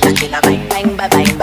Killer, bang bang bang bang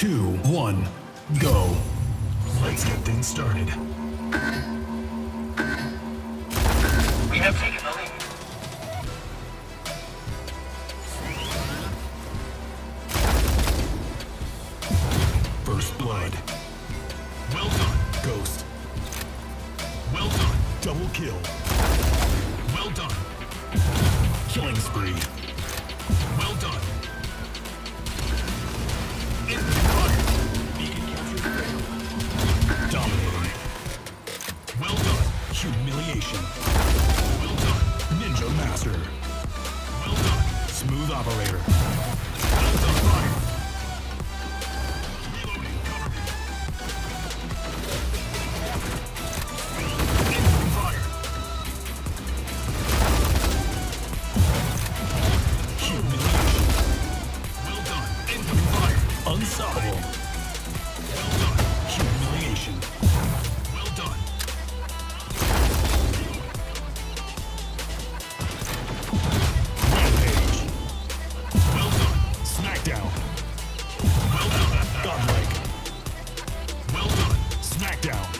two, one, go. Let's get things started. We have taken the lead. First blood. Well done. Ghost. Well done. Double kill. Well done. Killing spree. Well Humiliation. Well. Ninja master. Well. Smooth operator. Smackdown.